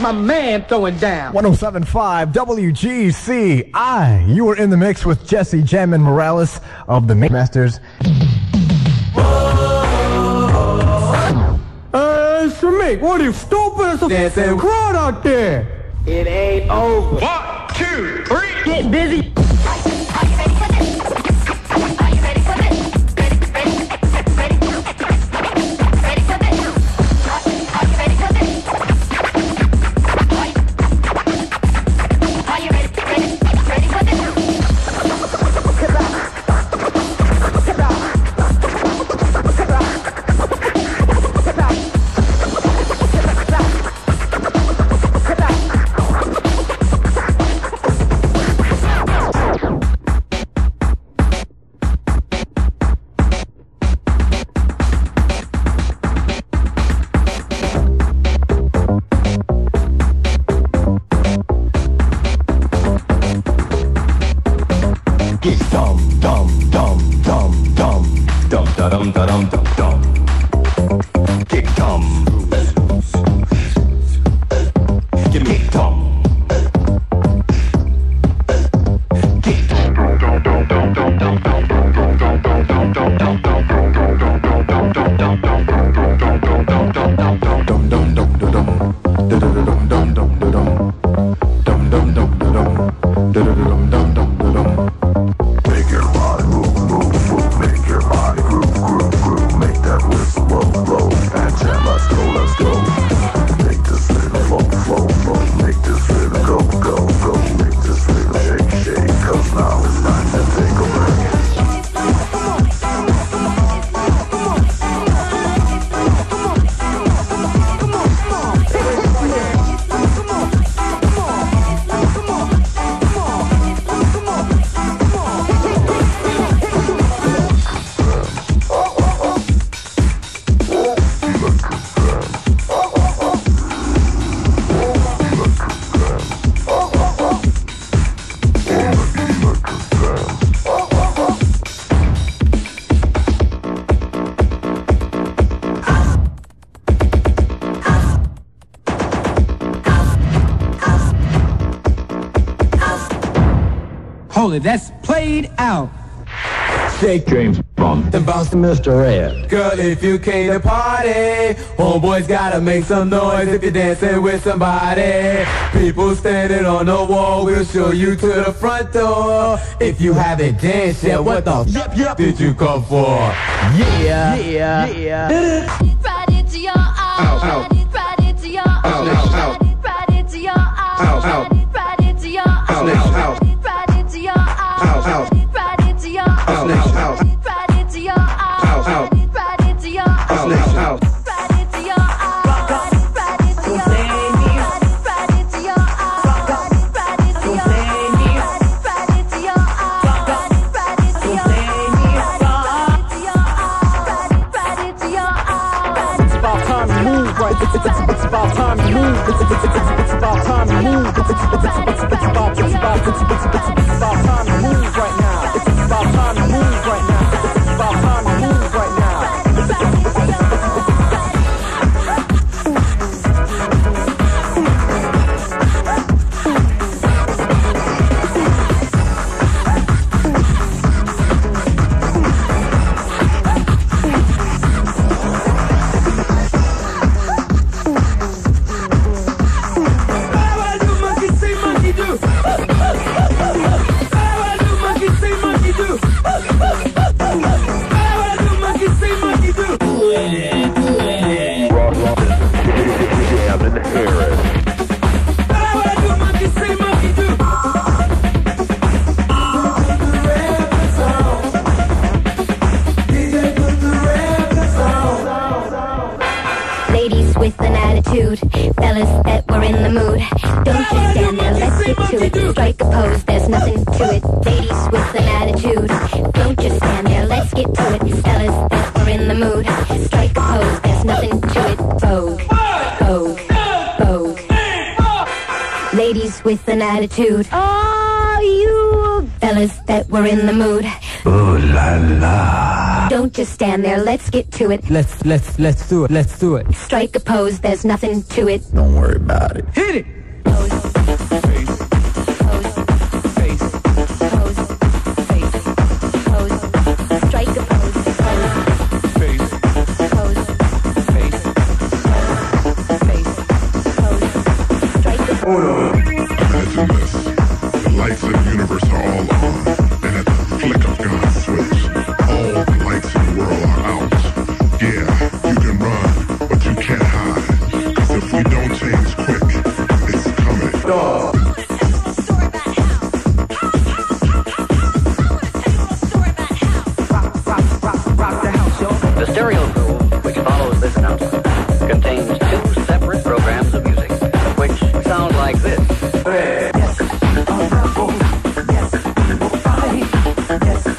My man throwing down. 1075 WGCI. You were in the mix with Jesse Jammin Morales of the Masters. Uh, Shamik, what you stupid? It's a crowd out there. It ain't over. One, two, three. Get busy. dum dum dum. Holy, that's played out. Shake James Bond and bounce to Mr. Red. Girl, if you came to party, homeboys gotta make some noise if you're dancing with somebody. People standing on the wall, we'll show you to the front door. If you haven't danced yet, what the yep, yep. did you come for? Yeah, yeah, yeah. Right into your eyes, right into your eyes, right into your eyes. Fridays. with an attitude. Oh, you fellas that were in the mood. Ooh la la. Don't just stand there. Let's get to it. Let's let's let's do it. Let's do it. Strike a pose. There's nothing to it. Don't worry about it. Hit it. Pose. Uno. Gavin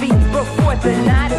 feet before the night